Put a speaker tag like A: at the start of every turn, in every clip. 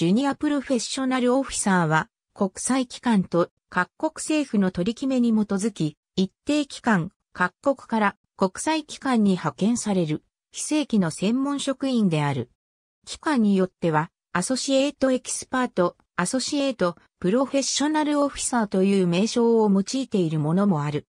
A: ジュニアプロフェッショナルオフィサーは、国際機関と各国政府の取り決めに基づき、一定期間、各国から国際機関に派遣される、非正規の専門職員である。機関によっては、アソシエイトエキスパート、アソシエイト、プロフェッショナルオフィサーという名称を用いているものもある。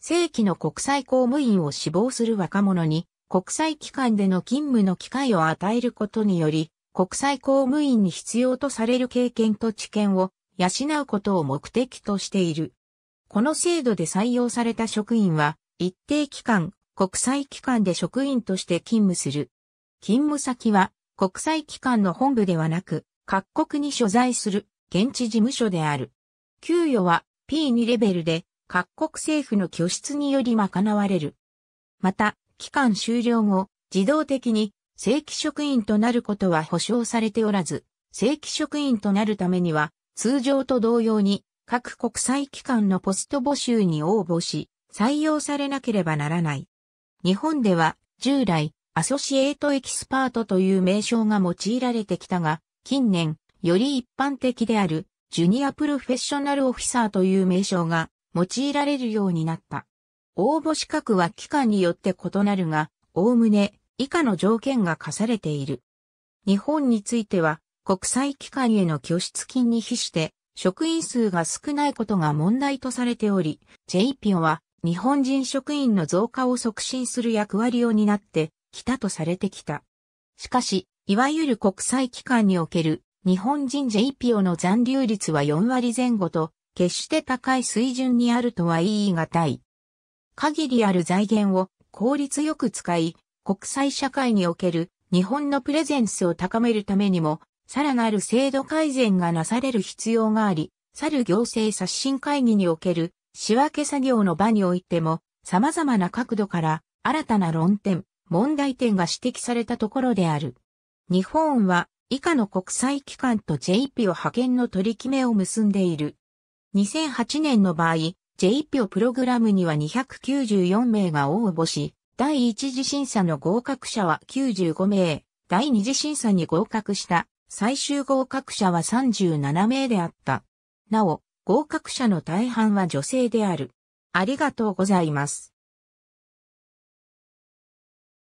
A: 正規の国際公務員を志望する若者に、国際機関での勤務の機会を与えることにより、国際公務員に必要とされる経験と知見を養うことを目的としている。この制度で採用された職員は、一定期間、国際機関で職員として勤務する。勤務先は、国際機関の本部ではなく、各国に所在する現地事務所である。給与は P2 レベルで各国政府の拠出により賄われる。また、期間終了後、自動的に正規職員となることは保証されておらず、正規職員となるためには、通常と同様に各国際機関のポスト募集に応募し、採用されなければならない。日本では従来アソシエイトエキスパートという名称が用いられてきたが、近年より一般的であるジュニアプロフェッショナルオフィサーという名称が用いられるようになった。応募資格は期間によって異なるが、おおむね以下の条件が課されている。日本については、国際機関への拠出金に比して、職員数が少ないことが問題とされており、JPO は日本人職員の増加を促進する役割を担ってきたとされてきた。しかし、いわゆる国際機関における日本人 JPO の残留率は4割前後と、決して高い水準にあるとは言い難い。限りある財源を効率よく使い、国際社会における日本のプレゼンスを高めるためにも、さらなる制度改善がなされる必要があり、去る行政刷新会議における仕分け作業の場においても、様々な角度から新たな論点、問題点が指摘されたところである。日本は以下の国際機関と JPO 派遣の取り決めを結んでいる。2008年の場合、JPO プログラムには294名が応募し、第一次審査の合格者は95名、第二次審査に合格した最終合格者は37名であった。なお、合格者の大半は女性である。ありがとうございます。